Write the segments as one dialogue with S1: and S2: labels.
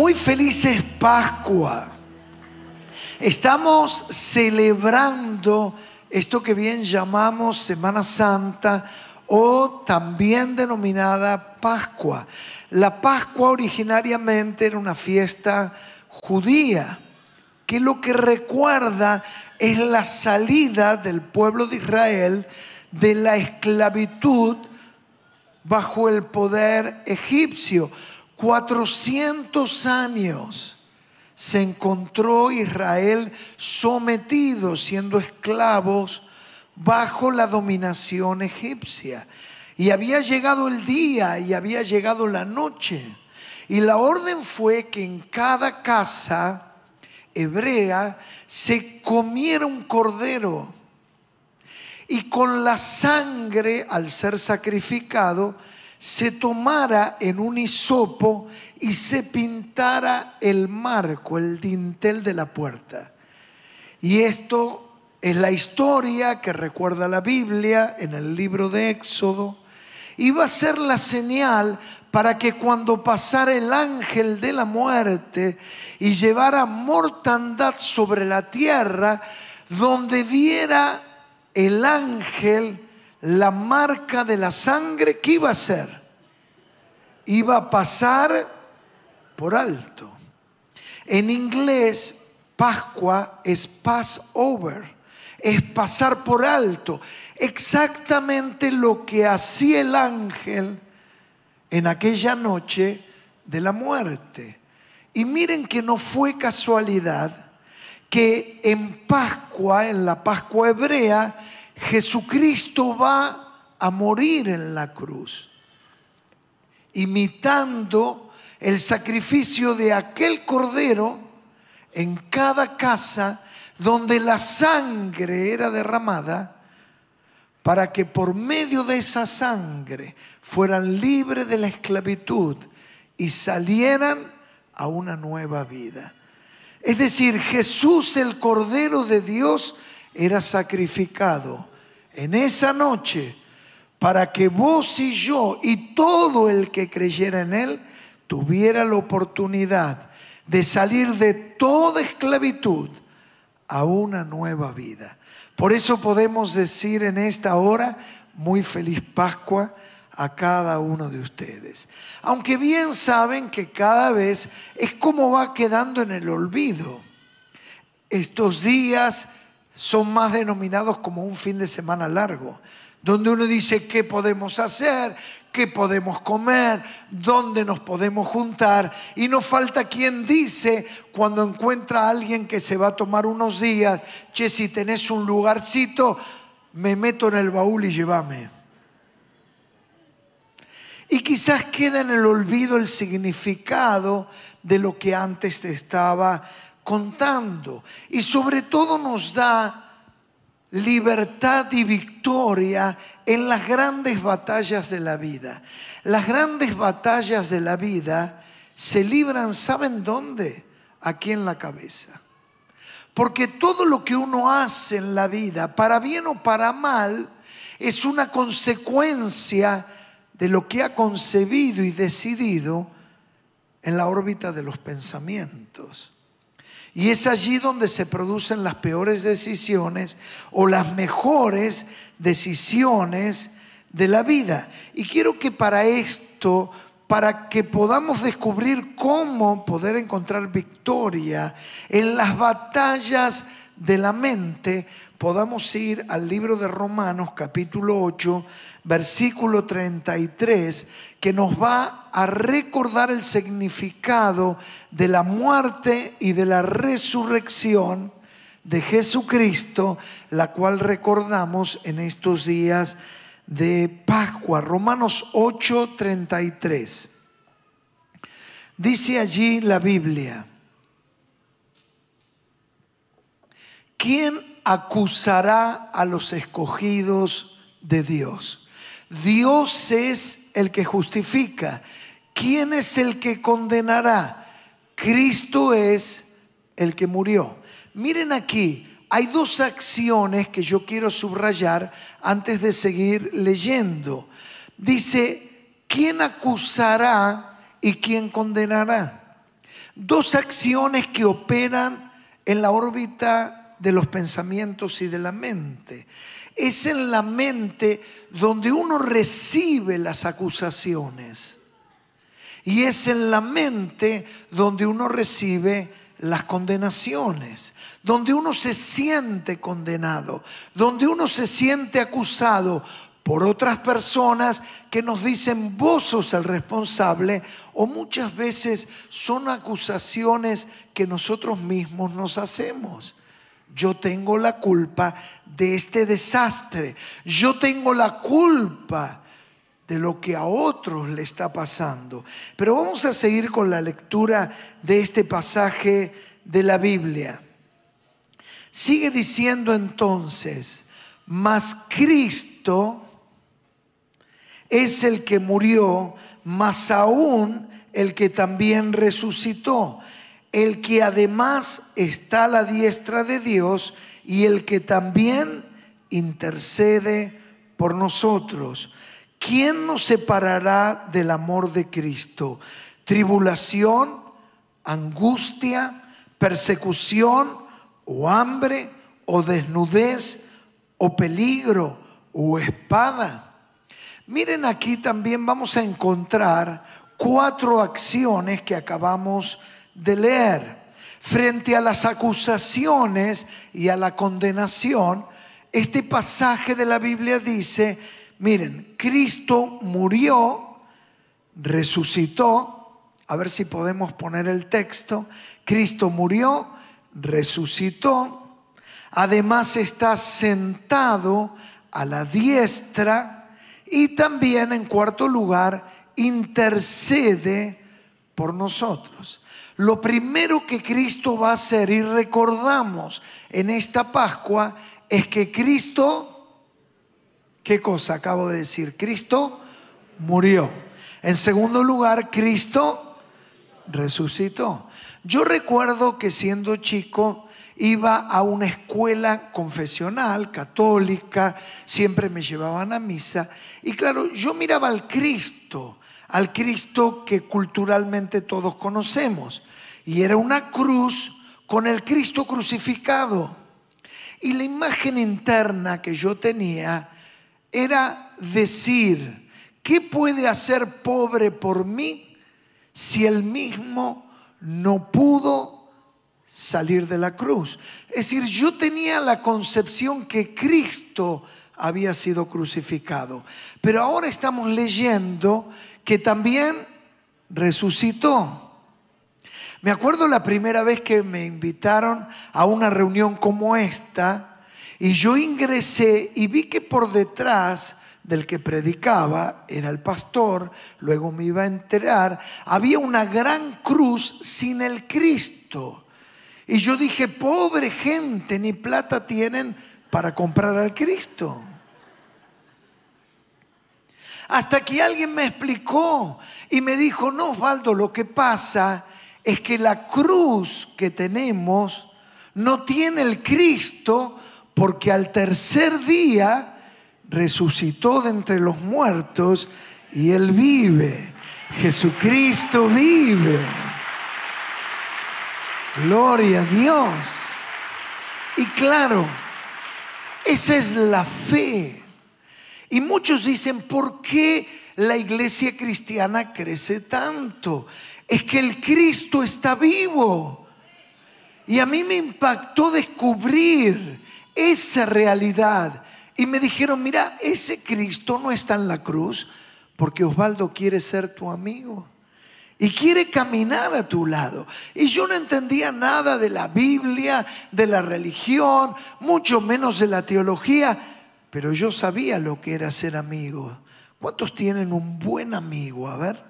S1: Muy felices Pascua. Estamos celebrando esto que bien llamamos Semana Santa o también denominada Pascua. La Pascua originariamente era una fiesta judía, que lo que recuerda es la salida del pueblo de Israel de la esclavitud bajo el poder egipcio. 400 años se encontró Israel sometido, siendo esclavos, bajo la dominación egipcia. Y había llegado el día y había llegado la noche. Y la orden fue que en cada casa hebrea se comiera un cordero. Y con la sangre, al ser sacrificado, se tomara en un hisopo y se pintara el marco, el dintel de la puerta. Y esto es la historia que recuerda la Biblia en el libro de Éxodo. Iba a ser la señal para que cuando pasara el ángel de la muerte y llevara mortandad sobre la tierra, donde viera el ángel la marca de la sangre, ¿qué iba a hacer? Iba a pasar por alto. En inglés, Pascua es Passover, es pasar por alto. Exactamente lo que hacía el ángel en aquella noche de la muerte. Y miren que no fue casualidad que en Pascua, en la Pascua hebrea, Jesucristo va a morir en la cruz, imitando el sacrificio de aquel cordero en cada casa donde la sangre era derramada, para que por medio de esa sangre fueran libres de la esclavitud y salieran a una nueva vida. Es decir, Jesús el Cordero de Dios era sacrificado en esa noche para que vos y yo y todo el que creyera en Él tuviera la oportunidad de salir de toda esclavitud a una nueva vida. Por eso podemos decir en esta hora, muy feliz Pascua a cada uno de ustedes. Aunque bien saben que cada vez es como va quedando en el olvido. Estos días son más denominados como un fin de semana largo, donde uno dice qué podemos hacer, qué podemos comer, dónde nos podemos juntar. Y no falta quien dice cuando encuentra a alguien que se va a tomar unos días, che, si tenés un lugarcito, me meto en el baúl y llévame. Y quizás queda en el olvido el significado de lo que antes te estaba contando. Y sobre todo nos da libertad y victoria en las grandes batallas de la vida. Las grandes batallas de la vida se libran, ¿saben dónde? Aquí en la cabeza. Porque todo lo que uno hace en la vida, para bien o para mal, es una consecuencia de lo que ha concebido y decidido en la órbita de los pensamientos. Y es allí donde se producen las peores decisiones o las mejores decisiones de la vida. Y quiero que para esto, para que podamos descubrir cómo poder encontrar victoria en las batallas de la mente, podamos ir al libro de Romanos capítulo 8, versículo 33, que nos va a recordar el significado de la muerte y de la resurrección de Jesucristo, la cual recordamos en estos días de Pascua. Romanos 8, 33. Dice allí la Biblia, ¿quién acusará a los escogidos de Dios. Dios es el que justifica. ¿Quién es el que condenará? Cristo es el que murió. Miren aquí, hay dos acciones que yo quiero subrayar antes de seguir leyendo. Dice, ¿quién acusará y quién condenará? dos acciones que operan en la órbita de los pensamientos y de la mente. Es en la mente donde uno recibe las acusaciones. Y es en la mente donde uno recibe las condenaciones, donde uno se siente condenado, donde uno se siente acusado por otras personas que nos dicen vos sos el responsable o muchas veces son acusaciones que nosotros mismos nos hacemos. Yo tengo la culpa de este desastre. Yo tengo la culpa de lo que a otros le está pasando. Pero vamos a seguir con la lectura de este pasaje de la Biblia. Sigue diciendo entonces, mas Cristo es el que murió, más aún el que también resucitó, el que además está a la diestra de Dios y el que también intercede por nosotros. ¿Quién nos separará del amor de Cristo? ¿Tribulación, angustia, persecución o hambre o desnudez o peligro o espada? Miren aquí también vamos a encontrar cuatro acciones que acabamos de leer. Frente a las acusaciones y a la condenación, este pasaje de la Biblia dice, miren, Cristo murió, resucitó, a ver si podemos poner el texto, Cristo murió, resucitó, además está sentado a la diestra, y también, en cuarto lugar, intercede por nosotros. Lo primero que Cristo va a hacer, y recordamos en esta Pascua, es que Cristo, ¿qué cosa acabo de decir? Cristo murió. En segundo lugar, Cristo resucitó. Yo recuerdo que siendo chico, iba a una escuela confesional, católica, siempre me llevaban a misa. Y claro, yo miraba al Cristo, al Cristo que culturalmente todos conocemos. Y era una cruz con el Cristo crucificado. Y la imagen interna que yo tenía era decir, ¿qué puede hacer pobre por mí si él mismo no pudo salir de la cruz. Es decir, yo tenía la concepción que Cristo había sido crucificado, pero ahora estamos leyendo que también resucitó. Me acuerdo la primera vez que me invitaron a una reunión como esta y yo ingresé y vi que por detrás del que predicaba era el pastor, luego me iba a enterar, había una gran cruz sin el Cristo. Y yo dije, pobre gente, ni plata tienen para comprar al Cristo. Hasta que alguien me explicó y me dijo, no, Osvaldo, lo que pasa es que la cruz que tenemos no tiene el Cristo porque al tercer día resucitó de entre los muertos y Él vive. Jesucristo vive. Gloria a Dios. Y claro, esa es la fe. Y muchos dicen, ¿por qué la iglesia cristiana crece tanto? Es que el Cristo está vivo. Y a mí me impactó descubrir esa realidad. Y me dijeron, mira, ese Cristo no está en la cruz porque Osvaldo quiere ser tu amigo y quiere caminar a tu lado. Y yo no entendía nada de la Biblia, de la religión, mucho menos de la teología, pero yo sabía lo que era ser amigo. ¿Cuántos tienen un buen amigo? A ver,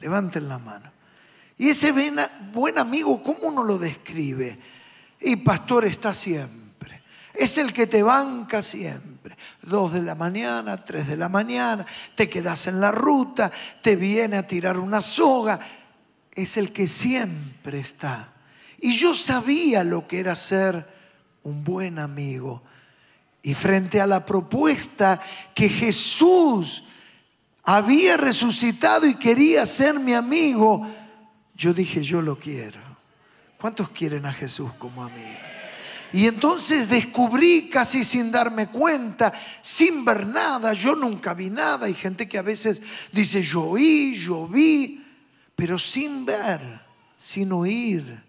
S1: levanten la mano. Y ese buen amigo, ¿cómo uno lo describe? Y pastor está siempre. Es el que te banca siempre. Dos de la mañana, tres de la mañana, te quedas en la ruta, te viene a tirar una soga es el que siempre está. Y yo sabía lo que era ser un buen amigo. Y frente a la propuesta que Jesús había resucitado y quería ser mi amigo, yo dije, yo lo quiero. ¿Cuántos quieren a Jesús como a mí? Y entonces descubrí casi sin darme cuenta, sin ver nada, yo nunca vi nada. Hay gente que a veces dice, yo oí, yo vi, pero sin ver, sin oír,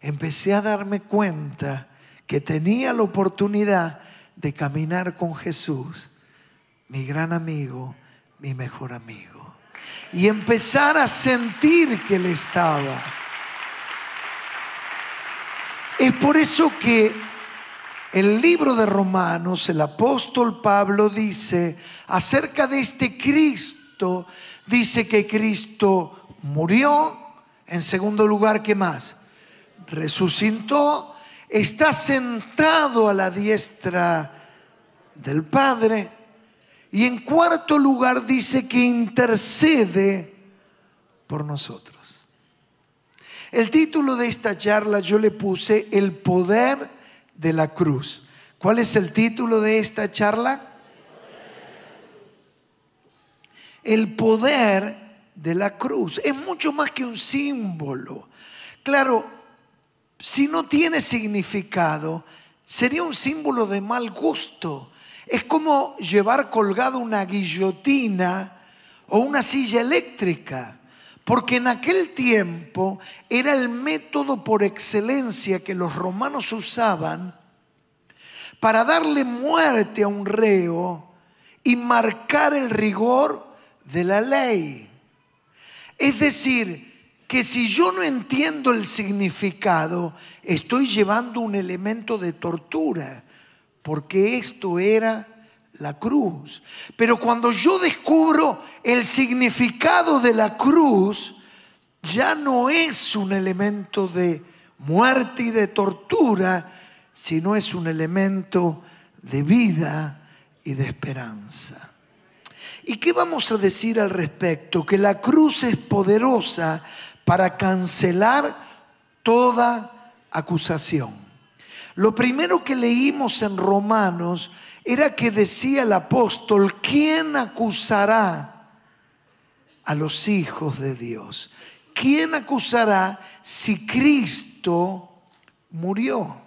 S1: empecé a darme cuenta que tenía la oportunidad de caminar con Jesús, mi gran amigo, mi mejor amigo. Y empezar a sentir que Él estaba. Es por eso que el libro de Romanos, el apóstol Pablo dice acerca de este Cristo, dice que Cristo murió, en segundo lugar, ¿qué más? Resucitó, está sentado a la diestra del Padre y en cuarto lugar dice que intercede por nosotros. El título de esta charla yo le puse El poder de la cruz. ¿Cuál es el título de esta charla? El poder de la cruz. Es mucho más que un símbolo. Claro, si no tiene significado, sería un símbolo de mal gusto. Es como llevar colgado una guillotina o una silla eléctrica. Porque en aquel tiempo era el método por excelencia que los romanos usaban para darle muerte a un reo y marcar el rigor de la ley. Es decir, que si yo no entiendo el significado, estoy llevando un elemento de tortura, porque esto era la cruz. Pero cuando yo descubro el significado de la cruz, ya no es un elemento de muerte y de tortura, sino es un elemento de vida y de esperanza. ¿Y qué vamos a decir al respecto? Que la cruz es poderosa para cancelar toda acusación. Lo primero que leímos en Romanos era que decía el apóstol, ¿quién acusará a los hijos de Dios? ¿Quién acusará si Cristo murió?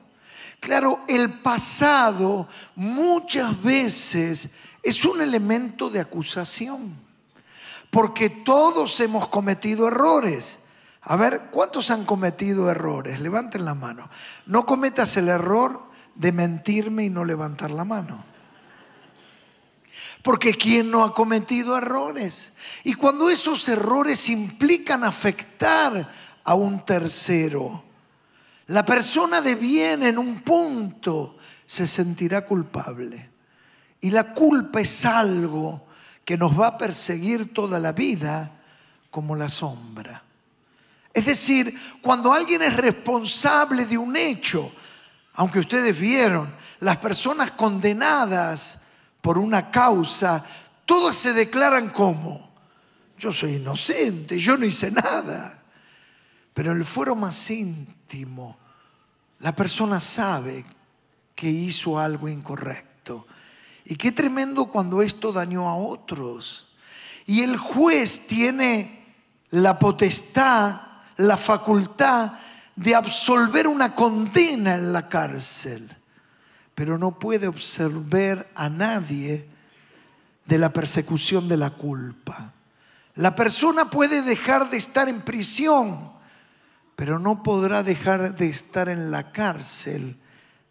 S1: Claro, el pasado muchas veces es un elemento de acusación, porque todos hemos cometido errores. A ver, ¿cuántos han cometido errores? Levanten la mano. No cometas el error de mentirme y no levantar la mano. Porque ¿quién no ha cometido errores? Y cuando esos errores implican afectar a un tercero, la persona de bien en un punto se sentirá culpable. Y la culpa es algo que nos va a perseguir toda la vida como la sombra. Es decir, cuando alguien es responsable de un hecho, aunque ustedes vieron, las personas condenadas por una causa, todos se declaran como, yo soy inocente, yo no hice nada. Pero en el fuero más íntimo, la persona sabe que hizo algo incorrecto. Y qué tremendo cuando esto dañó a otros. Y el juez tiene la potestad, la facultad de absolver una condena en la cárcel pero no puede observar a nadie de la persecución de la culpa. La persona puede dejar de estar en prisión, pero no podrá dejar de estar en la cárcel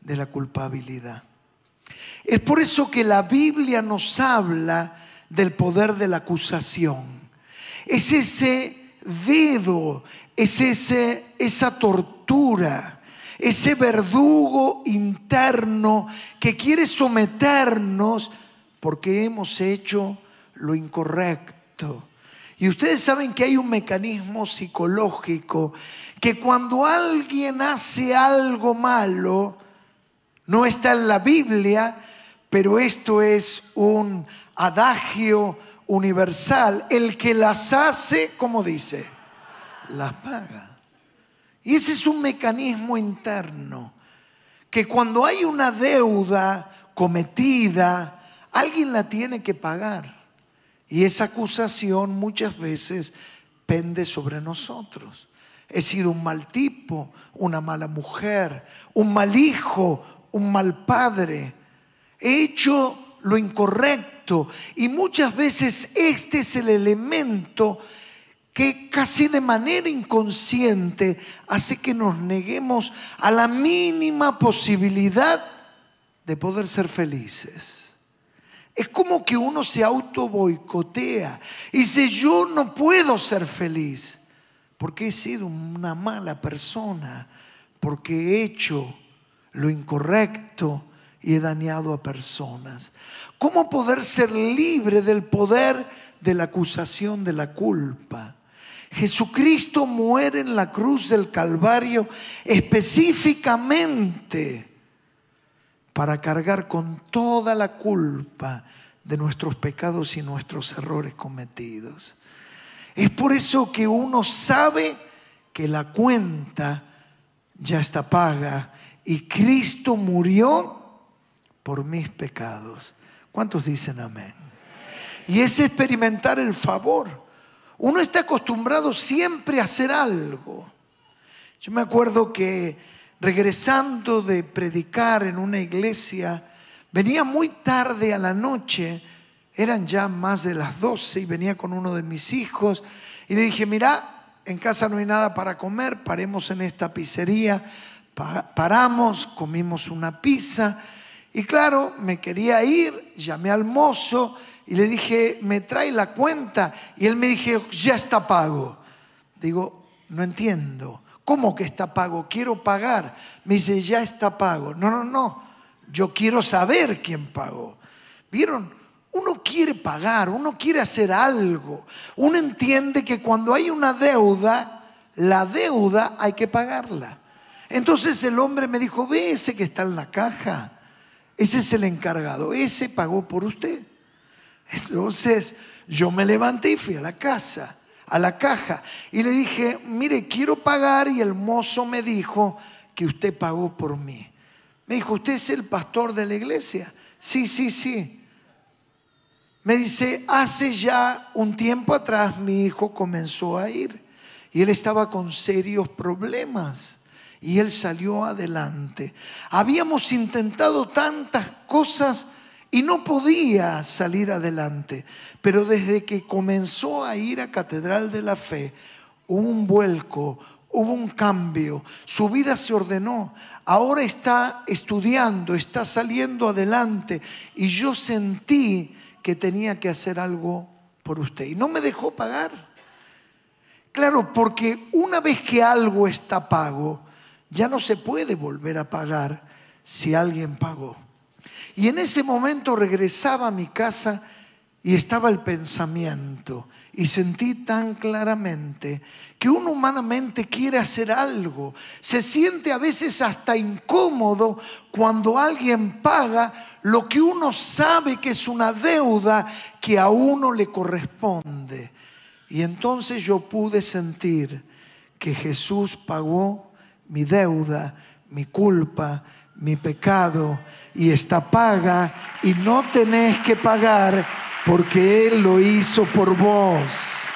S1: de la culpabilidad. Es por eso que la Biblia nos habla del poder de la acusación. Es ese dedo, es ese, esa tortura ese verdugo interno que quiere someternos porque hemos hecho lo incorrecto. Y ustedes saben que hay un mecanismo psicológico que cuando alguien hace algo malo, no está en la Biblia, pero esto es un adagio universal, el que las hace, como dice, las paga. Y ese es un mecanismo interno, que cuando hay una deuda cometida, alguien la tiene que pagar. Y esa acusación muchas veces pende sobre nosotros. He sido un mal tipo, una mala mujer, un mal hijo, un mal padre. He hecho lo incorrecto y muchas veces este es el elemento que casi de manera inconsciente hace que nos neguemos a la mínima posibilidad de poder ser felices. Es como que uno se auto boicotea y dice, yo no puedo ser feliz porque he sido una mala persona, porque he hecho lo incorrecto y he dañado a personas. ¿Cómo poder ser libre del poder de la acusación de la culpa? Jesucristo muere en la cruz del Calvario específicamente para cargar con toda la culpa de nuestros pecados y nuestros errores cometidos. Es por eso que uno sabe que la cuenta ya está paga y Cristo murió por mis pecados. ¿Cuántos dicen amén? Y es experimentar el favor. Uno está acostumbrado siempre a hacer algo. Yo me acuerdo que regresando de predicar en una iglesia, venía muy tarde a la noche eran ya más de las 12 y venía con uno de mis hijos y le dije, mira, en casa no hay nada para comer, paremos en esta pizzería. paramos, comimos una pizza y claro, me quería ir, llamé al mozo y le dije, me trae la cuenta y él me dije, ya está pago. Digo, no entiendo. ¿Cómo que está pago? Quiero pagar. Me dice, ya está pago. No, no, no. Yo quiero saber quién pagó. ¿Vieron? Uno quiere pagar, uno quiere hacer algo. Uno entiende que cuando hay una deuda, la deuda hay que pagarla. Entonces el hombre me dijo, ve ese que está en la caja, ese es el encargado, ese pagó por usted. Entonces yo me levanté y fui a la casa, a la caja, y le dije, mire, quiero pagar y el mozo me dijo que usted pagó por mí. Me dijo, ¿usted es el pastor de la iglesia? Sí, sí, sí. Me dice, hace ya un tiempo atrás mi hijo comenzó a ir y él estaba con serios problemas y él salió adelante. Habíamos intentado tantas cosas y no podía salir adelante, pero desde que comenzó a ir a Catedral de la Fe, hubo un vuelco, hubo un cambio, su vida se ordenó, ahora está estudiando, está saliendo adelante y yo sentí que tenía que hacer algo por usted. Y no me dejó pagar. Claro, porque una vez que algo está pago, ya no se puede volver a pagar si alguien pagó. Y en ese momento regresaba a mi casa y estaba el pensamiento y sentí tan claramente que uno humanamente quiere hacer algo. Se siente a veces hasta incómodo cuando alguien paga lo que uno sabe que es una deuda que a uno le corresponde. Y entonces yo pude sentir que Jesús pagó mi deuda, mi culpa, mi pecado y está paga y no tenés que pagar porque Él lo hizo por vos.